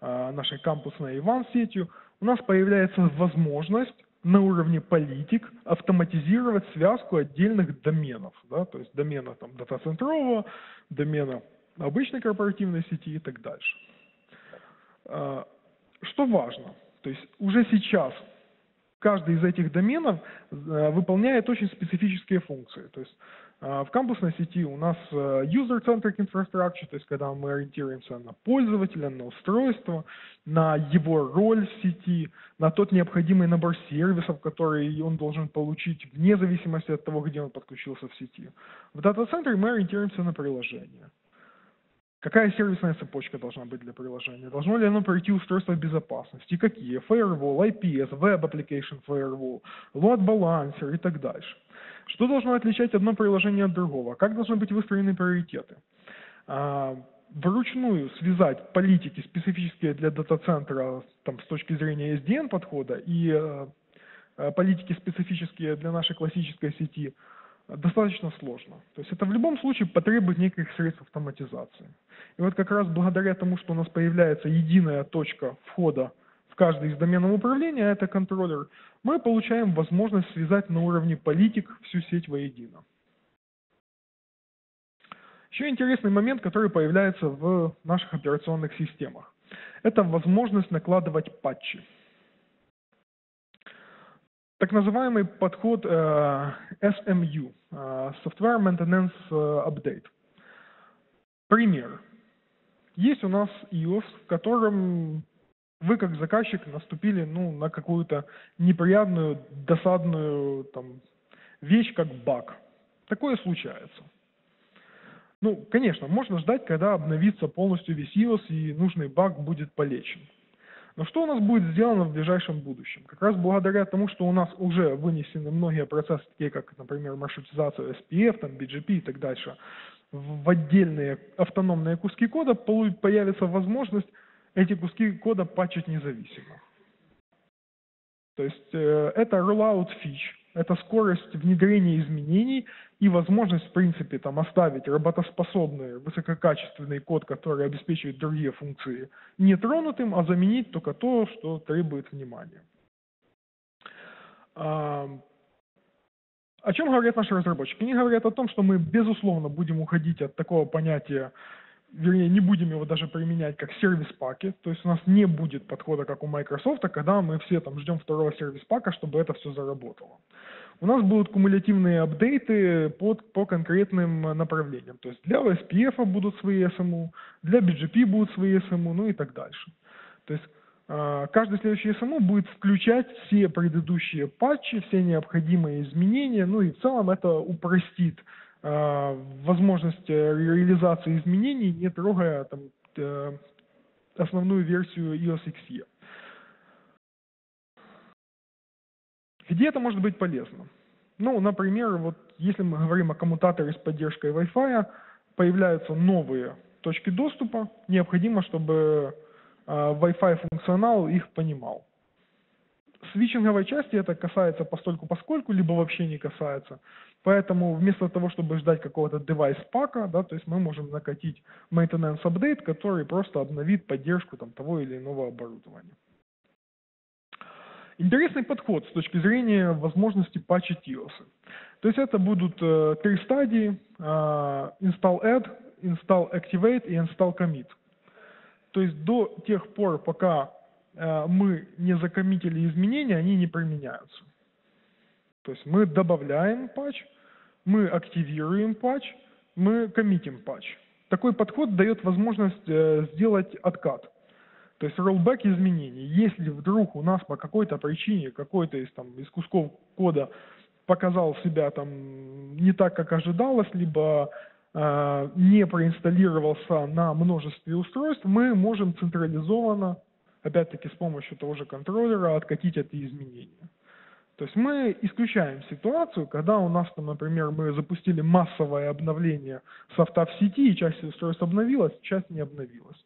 нашей кампусной Иван-сетью, у нас появляется возможность на уровне политик автоматизировать связку отдельных доменов, да, то есть домена там, дата-центрового, домена обычной корпоративной сети и так дальше. А, что важно? То есть уже сейчас каждый из этих доменов э, выполняет очень специфические функции. То есть в кампусной сети у нас э, user-centric infrastructure, то есть когда мы ориентируемся на пользователя, на устройство, на его роль в сети, на тот необходимый набор сервисов, которые он должен получить вне зависимости от того, где он подключился в сети. В дата-центре мы ориентируемся на приложение. Какая сервисная цепочка должна быть для приложения? Должно ли оно пройти устройство безопасности? Какие? Firewall, IPS, Web Application Firewall, Load Balancer и так дальше. Что должно отличать одно приложение от другого? Как должны быть выстроены приоритеты? А, вручную связать политики, специфические для дата-центра там, с точки зрения SDN подхода и э, э, политики, специфические для нашей классической сети – достаточно сложно. То есть это в любом случае потребует неких средств автоматизации. И вот как раз благодаря тому, что у нас появляется единая точка входа в каждый из доменов управления, это контроллер, мы получаем возможность связать на уровне политик всю сеть воедино. Еще интересный момент, который появляется в наших операционных системах. Это возможность накладывать патчи так называемый подход э, SMU, э, Software Maintenance э, Update. Пример. Есть у нас iOS, в котором вы как заказчик наступили ну, на какую-то неприятную, досадную там, вещь, как баг. Такое случается. Ну, конечно, можно ждать, когда обновится полностью весь iOS и нужный баг будет полечен. Но что у нас будет сделано в ближайшем будущем? Как раз благодаря тому, что у нас уже вынесены многие процессы, такие как, например, маршрутизация SPF, там, BGP и так дальше, в отдельные автономные куски кода появится возможность эти куски кода патчить независимо. То есть э, это rollout фич, это скорость внедрения изменений и возможность, в принципе, там, оставить работоспособный, высококачественный код, который обеспечивает другие функции, нетронутым, а заменить только то, что требует внимания. А, о чем говорят наши разработчики? Они говорят о том, что мы, безусловно, будем уходить от такого понятия вернее, не будем его даже применять как сервис-паки, то есть у нас не будет подхода, как у Microsoft, когда мы все там ждем второго сервис-пака, чтобы это все заработало. У нас будут кумулятивные апдейты под, по конкретным направлениям. То есть для SPF будут свои SMU, для BGP будут свои SMU, ну и так дальше. То есть а, каждый следующий SMU будет включать все предыдущие патчи, все необходимые изменения, ну и в целом это упростит Э, возможность э, реализации изменений, не трогая там, э, основную версию EOS XE. Где это может быть полезно? Ну, например, вот если мы говорим о коммутаторе с поддержкой Wi-Fi, появляются новые точки доступа, необходимо, чтобы Wi-Fi функционал их понимал свитчинговой части это касается постольку поскольку, либо вообще не касается. Поэтому вместо того, чтобы ждать какого-то девайс-пака, да, то есть мы можем накатить maintenance update, который просто обновит поддержку там, того или иного оборудования. Интересный подход с точки зрения возможности патчить iOS. То есть это будут э, три стадии, э, install add, install activate и install commit. То есть до тех пор, пока мы не закоммитили изменения, они не применяются. То есть мы добавляем патч, мы активируем патч, мы коммитим патч. Такой подход дает возможность э, сделать откат. То есть rollback изменений. Если вдруг у нас по какой-то причине какой-то из, там, из кусков кода показал себя там не так, как ожидалось, либо э, не проинсталлировался на множестве устройств, мы можем централизованно опять-таки с помощью того же контроллера откатить эти изменения. То есть мы исключаем ситуацию, когда у нас, там, например, мы запустили массовое обновление софта в сети, и часть устройств обновилась, часть не обновилась.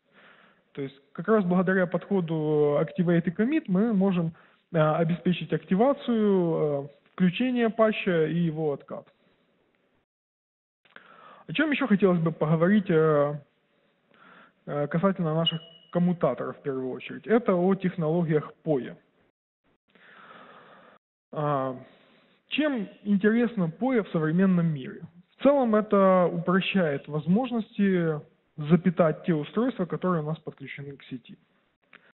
То есть как раз благодаря подходу Activate и Commit мы можем э, обеспечить активацию, э, включение патча и его откат. О чем еще хотелось бы поговорить э, э касательно наших коммутатора в первую очередь. Это о технологиях POE. А, чем интересно POE в современном мире? В целом это упрощает возможности запитать те устройства, которые у нас подключены к сети.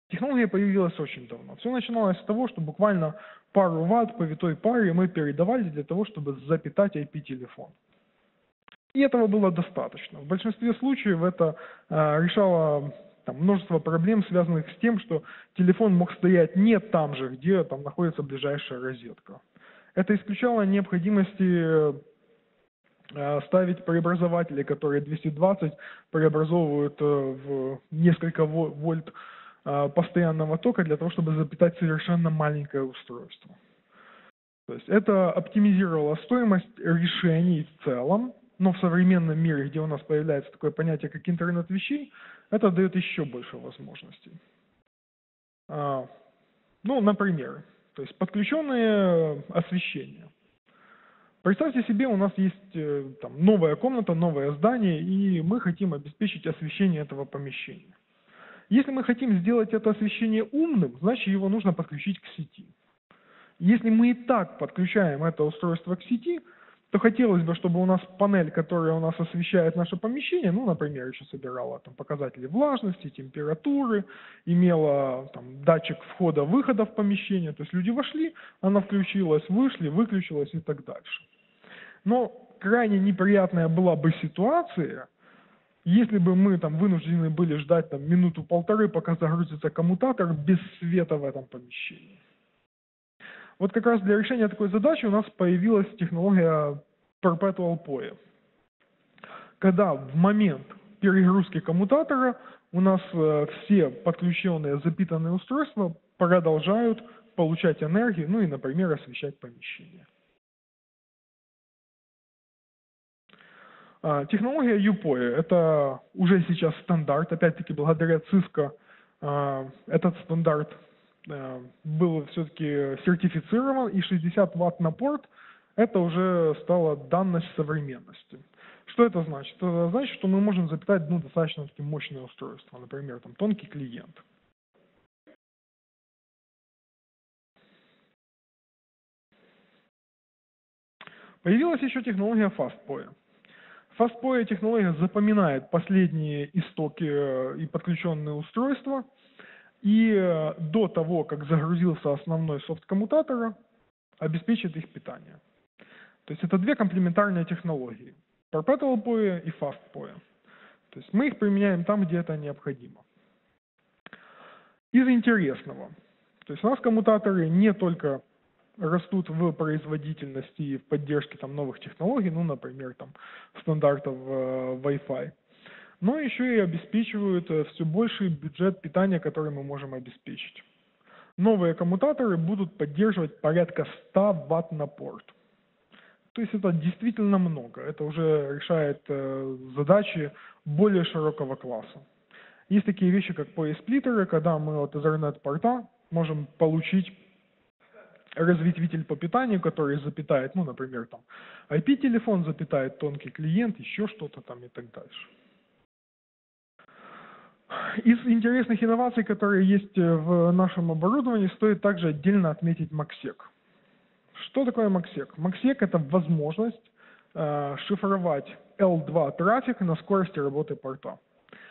Технология появилась очень давно. Все начиналось с того, что буквально пару ватт по витой паре мы передавали для того, чтобы запитать IP-телефон. И этого было достаточно. В большинстве случаев это э, решало там множество проблем, связанных с тем, что телефон мог стоять не там же, где там находится ближайшая розетка. Это исключало необходимости э, ставить преобразователи, которые 220 преобразовывают э, в несколько вольт постоянного тока для того, чтобы запитать совершенно маленькое устройство. То есть это оптимизировало стоимость решений в целом, но в современном мире, где у нас появляется такое понятие, как интернет вещей, это дает еще больше возможностей. А, ну, например, то есть подключенное освещение. Представьте себе, у нас есть э, там, новая комната, новое здание, и мы хотим обеспечить освещение этого помещения. Если мы хотим сделать это освещение умным, значит его нужно подключить к сети. Если мы и так подключаем это устройство к сети, то хотелось бы, чтобы у нас панель, которая у нас освещает наше помещение, ну, например, еще собирала там показатели влажности, температуры, имела там датчик входа-выхода в помещение, то есть люди вошли, она включилась, вышли, выключилась и так дальше. Но крайне неприятная была бы ситуация, если бы мы там вынуждены были ждать там минуту-полторы, пока загрузится коммутатор без света в этом помещении. Вот как раз для решения такой задачи у нас появилась технология Perpetual PoE. Когда в момент перегрузки коммутатора у нас э, все подключенные запитанные устройства продолжают получать энергию, ну и, например, освещать помещение. А, технология UPOE – это уже сейчас стандарт, опять-таки благодаря Cisco а, этот стандарт Э, был все-таки сертифицирован, и 60 ватт на порт – это уже стало данность современности. Что это значит? Это значит, что мы можем запитать ну, достаточно таки мощное устройство, например, там, тонкий клиент. Появилась еще технология FastPoE. FastPoE технология запоминает последние истоки э, и подключенные устройства – и э, до того, как загрузился основной софт коммутатора, обеспечит их питание. То есть это две комплементарные технологии. Perpetual PoE и Fast PoE. То есть мы их применяем там, где это необходимо. Из интересного. То есть у нас коммутаторы не только растут в производительности и в поддержке там, новых технологий, ну, например, там, стандартов э, Wi-Fi, но еще и обеспечивают э, все больший бюджет питания, который мы можем обеспечить. Новые коммутаторы будут поддерживать порядка 100 Вт на порт. То есть это действительно много. Это уже решает э, задачи более широкого класса. Есть такие вещи, как PoE-сплиттеры, когда мы от Ethernet-порта можем получить разветвитель по питанию, который запитает, ну, например, там IP-телефон запитает тонкий клиент, еще что-то там и так дальше. Из интересных инноваций, которые есть э, в нашем оборудовании, стоит также отдельно отметить MACSEC. Что такое MACSEC? MACSEC – это возможность э, шифровать L2 трафик на скорости работы порта.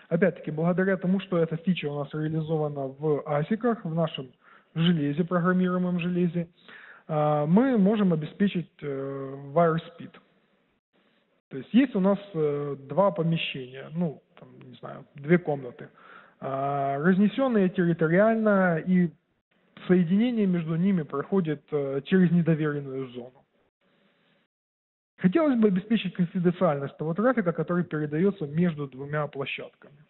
Опять-таки, благодаря тому, что эта фича у нас реализована в ASIC, в нашем железе, программируемом железе, э, мы можем обеспечить э, wire speed. То есть есть у нас э, два помещения, ну, там, не знаю, две комнаты, а, разнесенные территориально, и соединение между ними проходит э, через недоверенную зону. Хотелось бы обеспечить конфиденциальность того трафика, который передается между двумя площадками.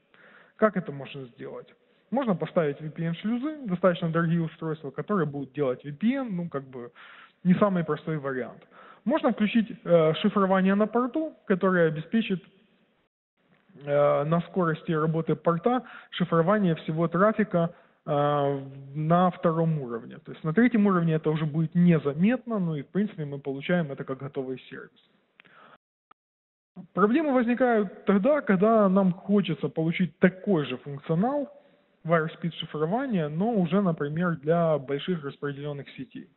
Как это можно сделать? Можно поставить VPN-шлюзы, достаточно дорогие устройства, которые будут делать VPN, ну, как бы, не самый простой вариант. Можно включить э, шифрование на порту, которое обеспечит э, на скорости работы порта шифрование всего трафика э, на втором уровне. То есть на третьем уровне это уже будет незаметно, ну и в принципе мы получаем это как готовый сервис. Проблемы возникают тогда, когда нам хочется получить такой же функционал wire speed шифрования, но уже, например, для больших распределенных сетей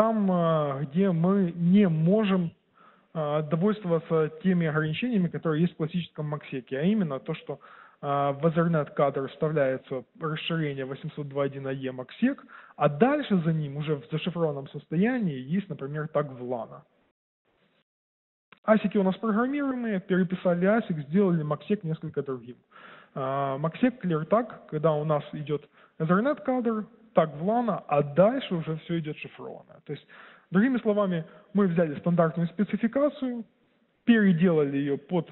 там, э, где мы не можем э, довольствоваться теми ограничениями, которые есть в классическом Максеке, а именно то, что э, в Ethernet кадр вставляется расширение 802.1ae MACsec, а дальше за ним уже в зашифрованном состоянии есть, например, так VLAN. Асики у нас программируемые, переписали ASIC, сделали MACsec несколько другим. MACsec Clear Tag, когда у нас идет Ethernet кадр, так в лана, а дальше уже все идет шифрованное. То есть, другими словами, мы взяли стандартную спецификацию, переделали ее под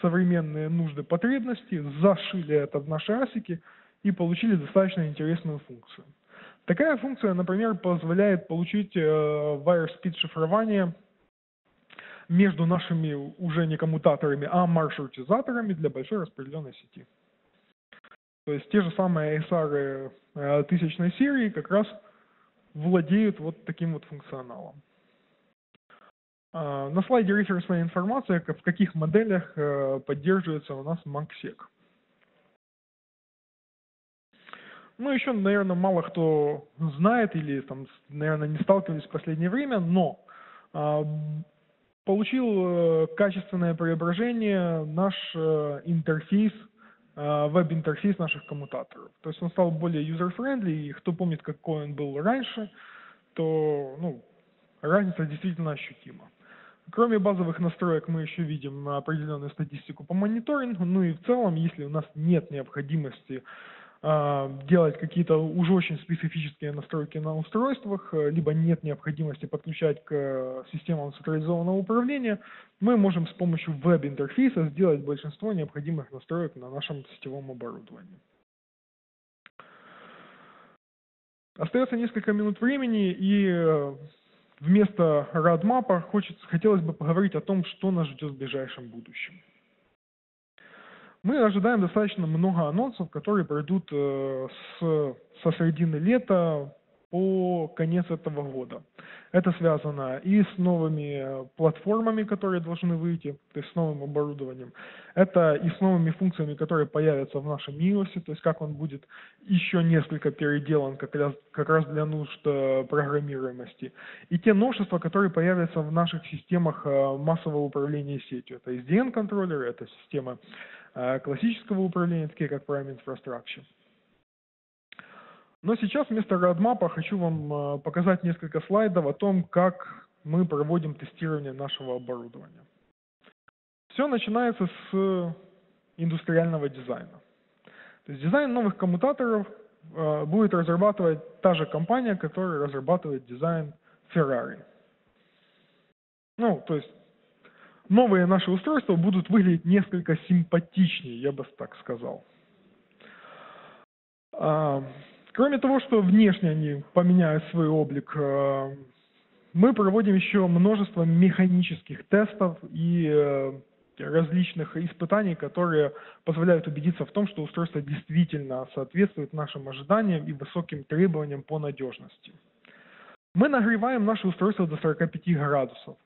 современные нужды потребности, зашили это в наши асики и получили достаточно интересную функцию. Такая функция, например, позволяет получить э, wire speed шифрование между нашими уже не коммутаторами, а маршрутизаторами для большой распределенной сети. То есть те же самые ASR э, тысячной серии как раз владеют вот таким вот функционалом. А, на слайде референсная информация, в каких моделях э, поддерживается у нас MACSEC. Ну, еще, наверное, мало кто знает или, там, наверное, не сталкивались в последнее время, но а, получил э, качественное преображение наш интерфейс, веб-интерфейс наших коммутаторов. То есть он стал более user-friendly, и кто помнит, какой он был раньше, то ну, разница действительно ощутима. Кроме базовых настроек мы еще видим определенную статистику по мониторингу, ну и в целом, если у нас нет необходимости э, делать какие-то уже очень специфические настройки на устройствах, э, либо нет необходимости подключать к системам централизованного управления, мы можем с помощью веб-интерфейса сделать большинство необходимых настроек на нашем сетевом оборудовании. Остается несколько минут времени, и э, вместо радмапа хочется, хотелось бы поговорить о том, что нас ждет в ближайшем будущем. Мы ожидаем достаточно много анонсов, которые пройдут э, с, со середины лета по конец этого года. Это связано и с новыми платформами, которые должны выйти, то есть с новым оборудованием. Это и с новыми функциями, которые появятся в нашем iOS, то есть как он будет еще несколько переделан как раз, как раз для нужд э, программируемости. И те новшества, которые появятся в наших системах э, массового управления сетью. Это SDN-контроллеры, это система э, классического управления, такие как Prime Infrastructure. Но сейчас вместо родмапа хочу вам э, показать несколько слайдов о том, как мы проводим тестирование нашего оборудования. Все начинается с индустриального дизайна. То есть дизайн новых коммутаторов э, будет разрабатывать та же компания, которая разрабатывает дизайн Ferrari. Ну, то есть новые наши устройства будут выглядеть несколько симпатичнее, я бы так сказал. Кроме того, что внешне они поменяют свой облик, э, мы проводим еще множество механических тестов и э, различных испытаний, которые позволяют убедиться в том, что устройство действительно соответствует нашим ожиданиям и высоким требованиям по надежности. Мы нагреваем наши устройства до 45 градусов.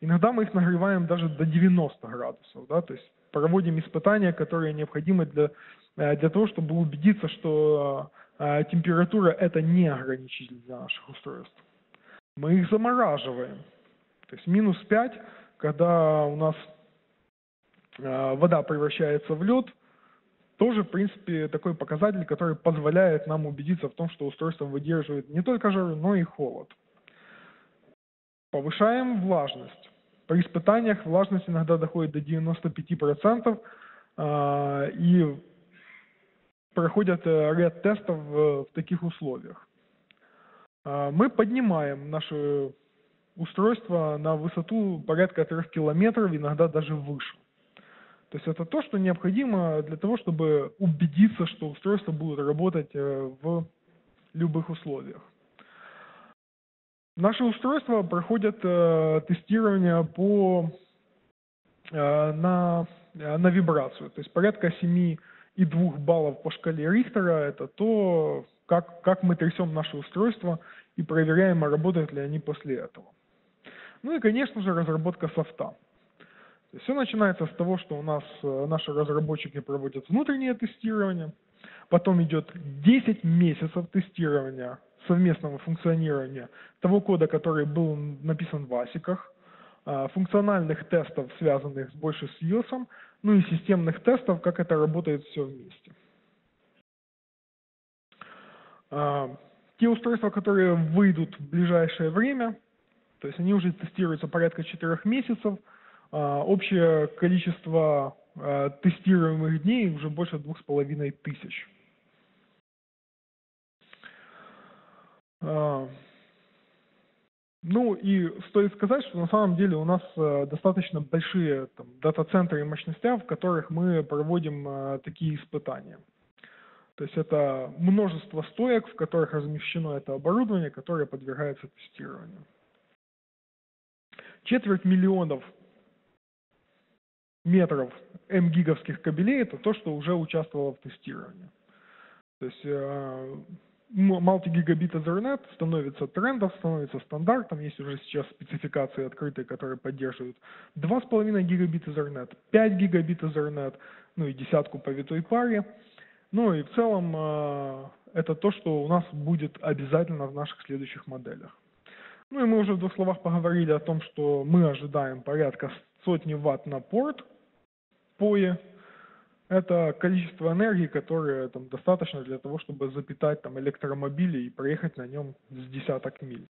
Иногда мы их нагреваем даже до 90 градусов. Да? То есть проводим испытания, которые необходимы для, э, для того, чтобы убедиться, что а температура – это не ограничитель для наших устройств. Мы их замораживаем. То есть минус 5, когда у нас а, вода превращается в лед, тоже, в принципе, такой показатель, который позволяет нам убедиться в том, что устройство выдерживает не только жару, но и холод. Повышаем влажность. При испытаниях влажность иногда доходит до 95%, и проходят э, ряд тестов в таких условиях. А, мы поднимаем наше устройство на высоту порядка 3 километров, иногда даже выше. То есть это то, что необходимо для того, чтобы убедиться, что устройство будет работать э, в любых условиях. Наши устройства проходят э, тестирование по, на, на вибрацию, то есть порядка 7 и двух баллов по шкале Рихтера – это то, как, как мы трясем наше устройство и проверяем, а работают ли они после этого. Ну и, конечно же, разработка софта. Все начинается с того, что у нас э, наши разработчики проводят внутреннее тестирование, потом идет 10 месяцев тестирования совместного функционирования того кода, который был написан в асиках, а, функциональных тестов, связанных больше с iOS, ну и системных тестов, как это работает все вместе. А, те устройства, которые выйдут в ближайшее время, то есть они уже тестируются порядка 4 месяцев, а, общее количество тестируемых дней уже больше двух с половиной тысяч. Ну и стоит сказать, что на самом деле у нас э, достаточно большие там, дата-центры и мощности, в которых мы проводим э, такие испытания. То есть это множество стоек, в которых размещено это оборудование, которое подвергается тестированию. Четверть миллионов метров М-гиговских кабелей – это то, что уже участвовало в тестировании. То есть Multi-Gigabit Ethernet становится трендом, становится стандартом. Есть уже сейчас спецификации открытые, которые поддерживают 2,5 гигабит Ethernet, 5 гигабит Ethernet, ну и десятку по витой паре. Ну и в целом э, это то, что у нас будет обязательно в наших следующих моделях. Ну и мы уже в двух словах поговорили о том, что мы ожидаем порядка сотни ватт на порт POE, это количество энергии, которое там, достаточно для того, чтобы запитать там, электромобили и проехать на нем с десяток миль.